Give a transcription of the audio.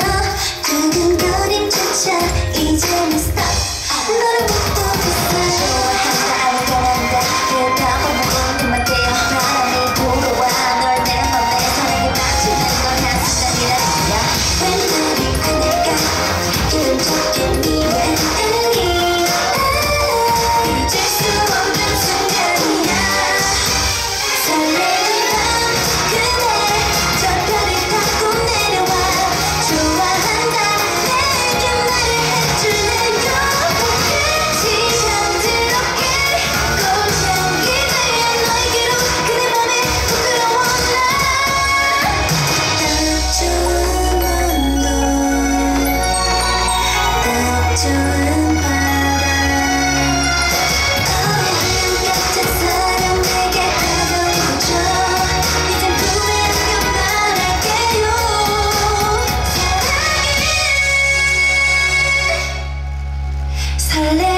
저 설레